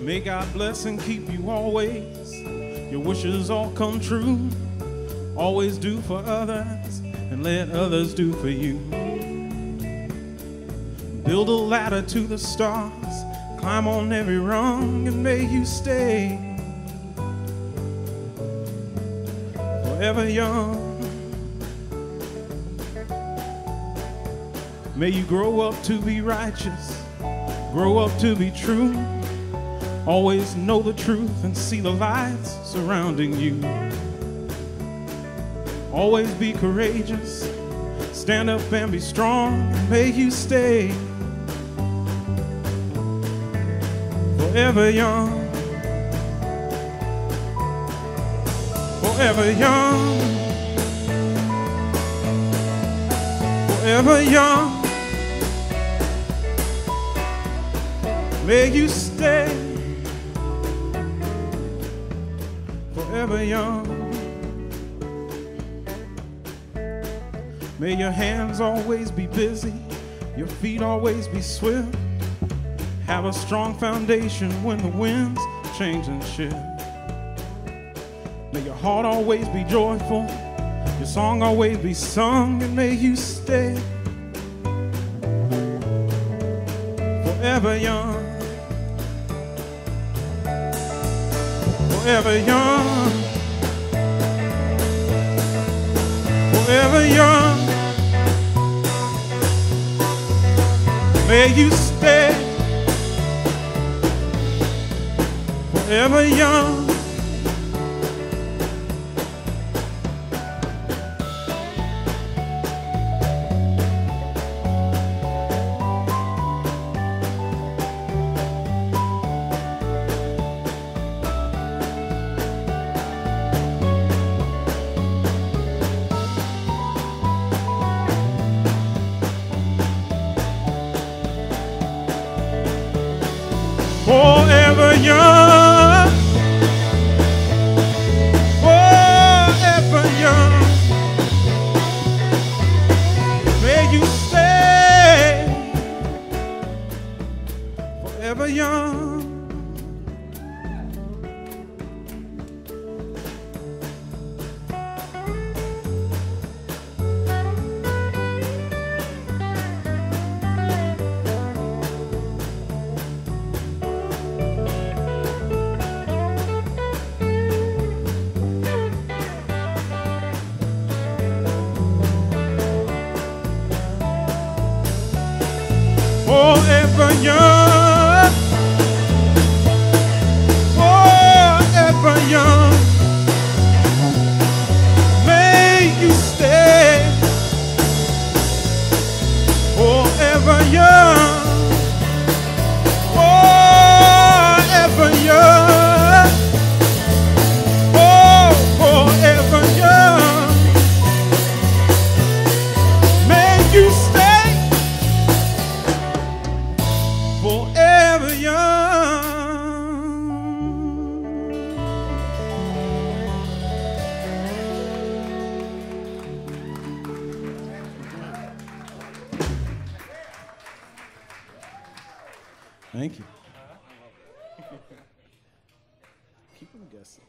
May God bless and keep you always. Your wishes all come true. Always do for others and let others do for you. Build a ladder to the stars, climb on every rung, and may you stay forever young. May you grow up to be righteous, grow up to be true. Always know the truth and see the lights surrounding you. Always be courageous, stand up and be strong, may you stay forever young. Forever young. Forever young. May you stay forever young. May your hands always be busy, your feet always be swift. Have a strong foundation when the winds change and shift. May your heart always be joyful, your song always be sung, and may you stay forever young. Forever young. Forever young. May you stay forever young. Forever young. Forever young. Forever young. May you stay forever young. Thank you. Keep them guessing.